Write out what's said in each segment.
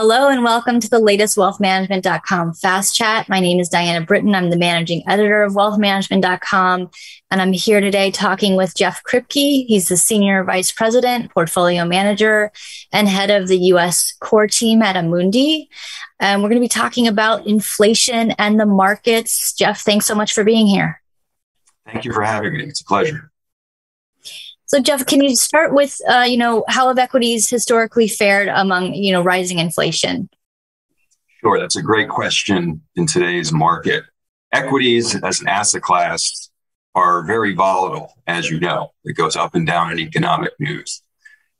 Hello and welcome to the latest wealthmanagement.com fast chat. My name is Diana Britton. I'm the managing editor of wealthmanagement.com. And I'm here today talking with Jeff Kripke. He's the senior vice president, portfolio manager, and head of the US core team at Amundi. And we're going to be talking about inflation and the markets. Jeff, thanks so much for being here. Thank you for having me. It's a pleasure. So, Jeff, can you start with, uh, you know, how have equities historically fared among, you know, rising inflation? Sure, that's a great question in today's market. Equities as an asset class are very volatile, as you know. It goes up and down in economic news.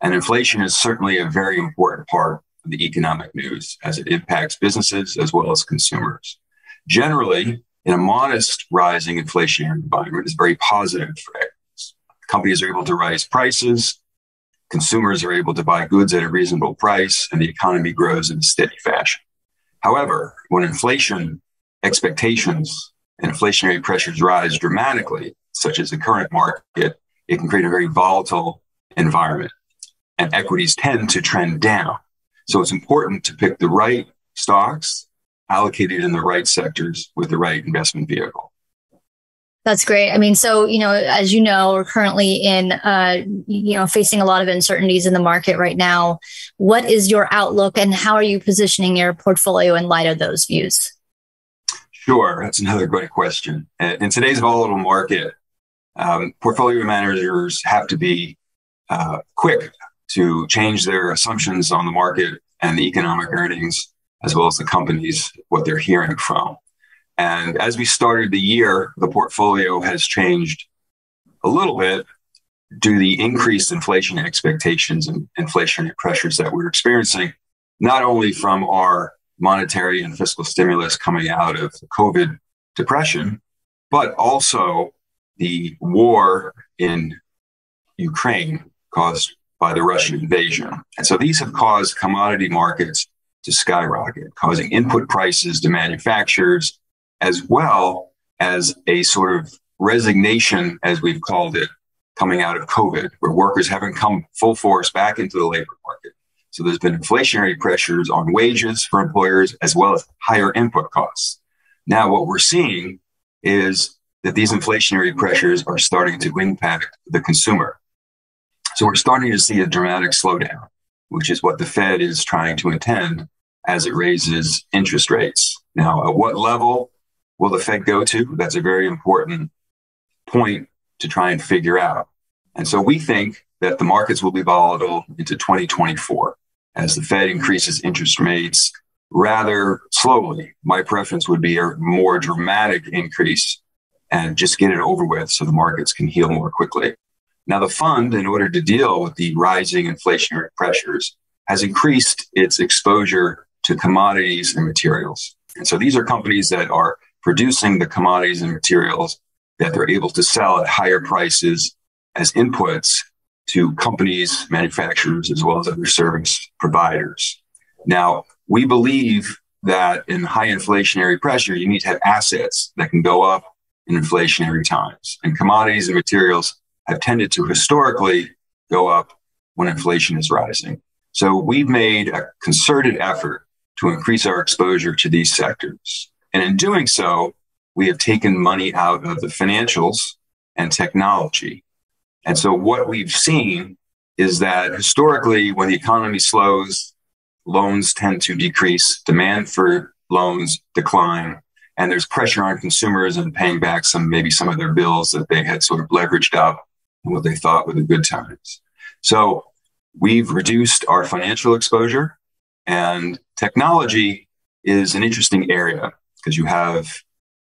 And inflation is certainly a very important part of the economic news as it impacts businesses as well as consumers. Generally, in a modest rising inflationary environment is very positive for equities companies are able to raise prices, consumers are able to buy goods at a reasonable price, and the economy grows in a steady fashion. However, when inflation expectations and inflationary pressures rise dramatically, such as the current market, it can create a very volatile environment. And equities tend to trend down. So it's important to pick the right stocks allocated in the right sectors with the right investment vehicle. That's great. I mean, so, you know, as you know, we're currently in, uh, you know, facing a lot of uncertainties in the market right now. What is your outlook and how are you positioning your portfolio in light of those views? Sure. That's another great question. In today's volatile market, um, portfolio managers have to be uh, quick to change their assumptions on the market and the economic earnings, as well as the companies, what they're hearing from. And as we started the year, the portfolio has changed a little bit due to the increased inflation expectations and inflationary pressures that we're experiencing, not only from our monetary and fiscal stimulus coming out of the COVID depression, but also the war in Ukraine caused by the Russian invasion. And so these have caused commodity markets to skyrocket, causing input prices to manufacturers as well as a sort of resignation, as we've called it, coming out of COVID, where workers haven't come full force back into the labor market. So there's been inflationary pressures on wages for employers as well as higher input costs. Now, what we're seeing is that these inflationary pressures are starting to impact the consumer. So we're starting to see a dramatic slowdown, which is what the Fed is trying to intend as it raises interest rates. Now, at what level will the Fed go to? That's a very important point to try and figure out. And so we think that the markets will be volatile into 2024 as the Fed increases interest rates rather slowly. My preference would be a more dramatic increase and just get it over with so the markets can heal more quickly. Now, the fund, in order to deal with the rising inflationary pressures, has increased its exposure to commodities and materials. And so these are companies that are producing the commodities and materials that they're able to sell at higher prices as inputs to companies, manufacturers, as well as other service providers. Now, we believe that in high inflationary pressure, you need to have assets that can go up in inflationary times. And commodities and materials have tended to historically go up when inflation is rising. So we've made a concerted effort to increase our exposure to these sectors. And in doing so, we have taken money out of the financials and technology. And so what we've seen is that historically, when the economy slows, loans tend to decrease, demand for loans decline, and there's pressure on consumers and paying back some, maybe some of their bills that they had sort of leveraged up and what they thought were the good times. So we've reduced our financial exposure and technology is an interesting area because you have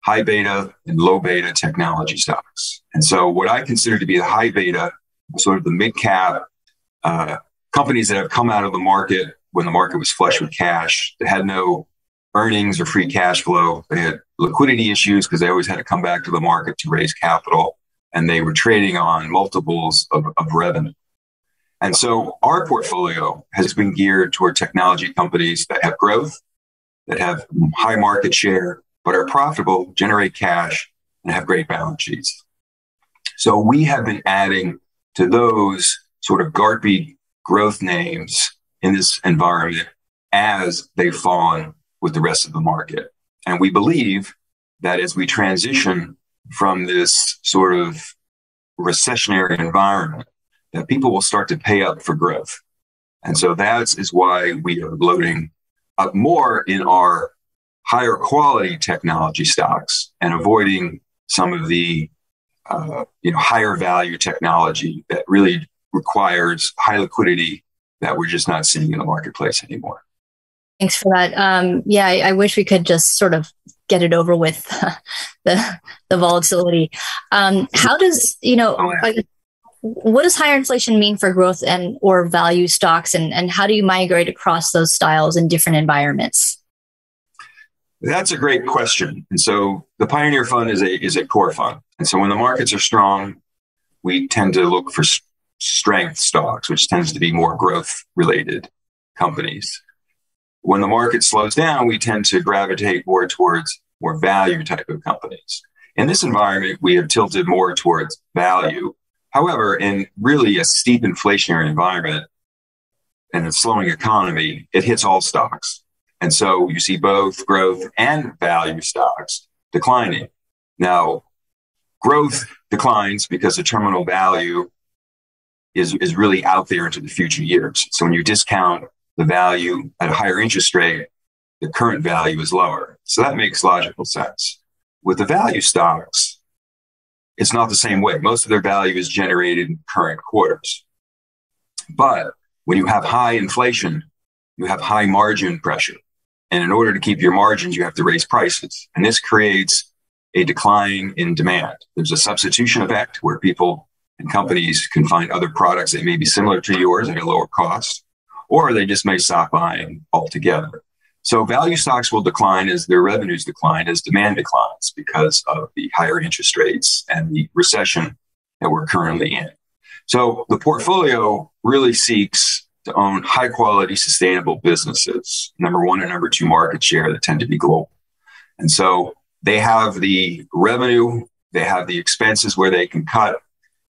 high beta and low beta technology stocks. And so, what I consider to be the high beta, sort of the mid cap uh, companies that have come out of the market when the market was flush with cash, that had no earnings or free cash flow. They had liquidity issues because they always had to come back to the market to raise capital, and they were trading on multiples of, of revenue. And so our portfolio has been geared toward technology companies that have growth that have high market share, but are profitable, generate cash, and have great balance sheets. So we have been adding to those sort of GARPy growth names in this environment as they've fallen with the rest of the market. And we believe that as we transition from this sort of recessionary environment, that people will start to pay up for growth. And so that is why we are loading up more in our higher quality technology stocks and avoiding some of the uh, you know higher value technology that really requires high liquidity that we're just not seeing in the marketplace anymore. Thanks for that. Um, yeah, I, I, wish we could just sort of get it over with the the volatility. Um, how does you know? Oh, yeah. What does higher inflation mean for growth and or value stocks, and and how do you migrate across those styles in different environments? That's a great question. And so the Pioneer Fund is a is a core fund, and so when the markets are strong, we tend to look for strength stocks, which tends to be more growth related companies. When the market slows down, we tend to gravitate more towards more value type of companies. In this environment, we have tilted more towards value. However, in really a steep inflationary environment and a slowing economy, it hits all stocks. And so you see both growth and value stocks declining. Now, growth declines because the terminal value is, is really out there into the future years. So when you discount the value at a higher interest rate, the current value is lower. So that makes logical sense. With the value stocks, it's not the same way. Most of their value is generated in current quarters. But when you have high inflation, you have high margin pressure. And in order to keep your margins, you have to raise prices. And this creates a decline in demand. There's a substitution effect where people and companies can find other products that may be similar to yours at a lower cost or they just may stop buying altogether. So value stocks will decline as their revenues decline, as demand declines because of the higher interest rates and the recession that we're currently in. So the portfolio really seeks to own high quality, sustainable businesses, number one and number two market share that tend to be global. And so they have the revenue, they have the expenses where they can cut,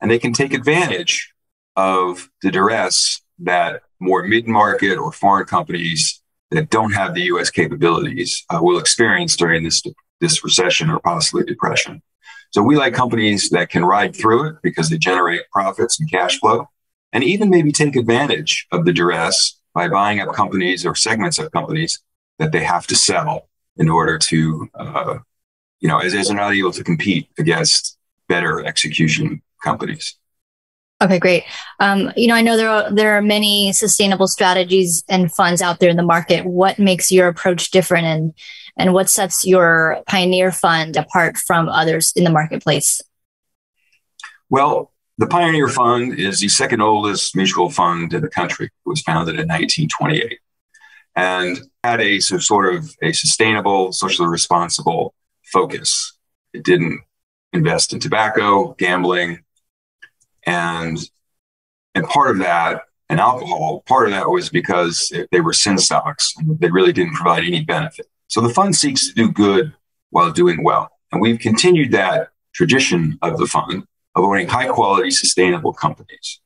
and they can take advantage of the duress that more mid-market or foreign companies that don't have the U.S. capabilities uh, will experience during this this recession or possibly depression. So we like companies that can ride through it because they generate profits and cash flow, and even maybe take advantage of the duress by buying up companies or segments of companies that they have to sell in order to, uh, you know, as, as they're not able to compete against better execution companies. Okay, great. Um, you know, I know there are there are many sustainable strategies and funds out there in the market. What makes your approach different, and and what sets your Pioneer Fund apart from others in the marketplace? Well, the Pioneer Fund is the second oldest mutual fund in the country. It was founded in 1928, and had a sort of a sustainable, socially responsible focus. It didn't invest in tobacco, gambling, and and part of that and alcohol part of that was because they were sin stocks they really didn't provide any benefit so the fund seeks to do good while doing well and we've continued that tradition of the fund of owning high quality sustainable companies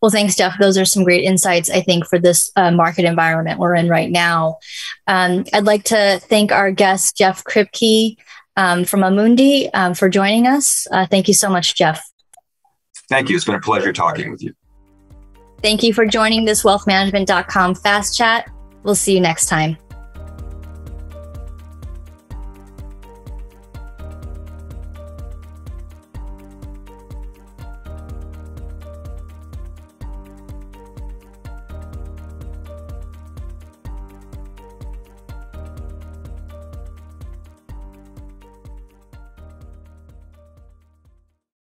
well, thanks, Jeff. Those are some great insights, I think, for this uh, market environment we're in right now. Um, I'd like to thank our guest, Jeff Kripke um, from Amundi, um, for joining us. Uh, thank you so much, Jeff. Thank you. It's been a pleasure talking with you. Thank you for joining this wealthmanagement.com fast chat. We'll see you next time.